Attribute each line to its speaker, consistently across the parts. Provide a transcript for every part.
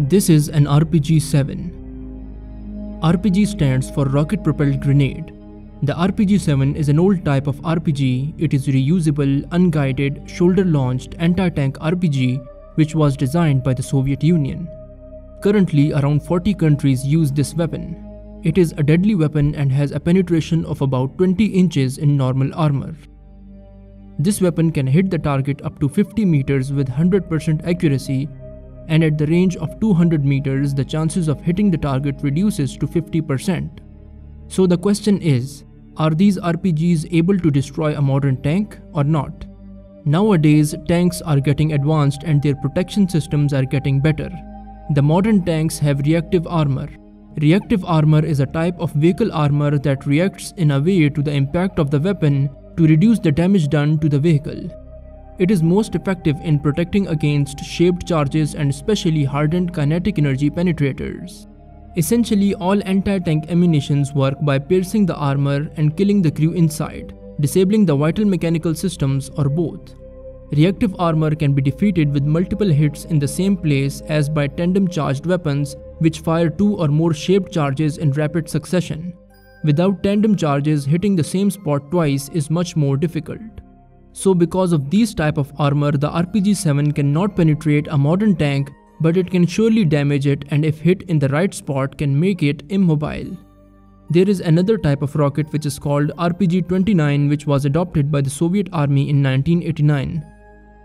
Speaker 1: This is an RPG-7. RPG stands for Rocket Propelled Grenade. The RPG-7 is an old type of RPG. It is reusable, unguided, shoulder-launched anti-tank RPG which was designed by the Soviet Union. Currently, around 40 countries use this weapon. It is a deadly weapon and has a penetration of about 20 inches in normal armor. This weapon can hit the target up to 50 meters with 100% accuracy and at the range of 200 meters the chances of hitting the target reduces to 50%. So the question is, are these RPGs able to destroy a modern tank or not? Nowadays, tanks are getting advanced and their protection systems are getting better. The modern tanks have reactive armor. Reactive armor is a type of vehicle armor that reacts in a way to the impact of the weapon to reduce the damage done to the vehicle. It is most effective in protecting against shaped charges and especially hardened kinetic energy penetrators. Essentially, all anti-tank ammunitions work by piercing the armor and killing the crew inside, disabling the vital mechanical systems or both. Reactive armor can be defeated with multiple hits in the same place as by tandem charged weapons which fire two or more shaped charges in rapid succession. Without tandem charges, hitting the same spot twice is much more difficult. So because of these type of armor, the RPG-7 cannot penetrate a modern tank, but it can surely damage it and if hit in the right spot can make it immobile. There is another type of rocket which is called RPG-29 which was adopted by the Soviet army in 1989.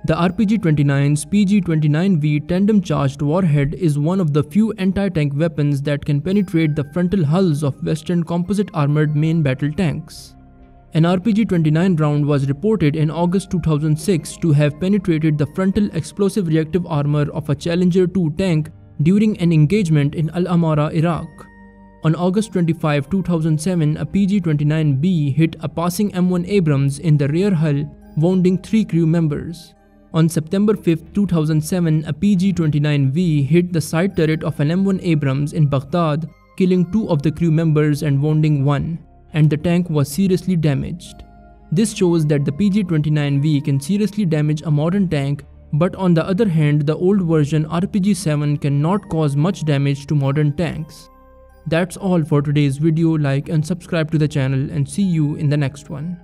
Speaker 1: The RPG-29's PG-29V tandem-charged warhead is one of the few anti-tank weapons that can penetrate the frontal hulls of Western composite armored main battle tanks. An RPG-29 round was reported in August 2006 to have penetrated the frontal explosive reactive armor of a Challenger 2 tank during an engagement in Al Amara, Iraq. On August 25, 2007, a PG-29V hit a passing M1 Abrams in the rear hull, wounding three crew members. On September 5, 2007, a PG-29V hit the side turret of an M1 Abrams in Baghdad, killing two of the crew members and wounding one and the tank was seriously damaged. This shows that the PG-29V can seriously damage a modern tank but on the other hand the old version RPG-7 cannot cause much damage to modern tanks. That's all for today's video, like and subscribe to the channel and see you in the next one.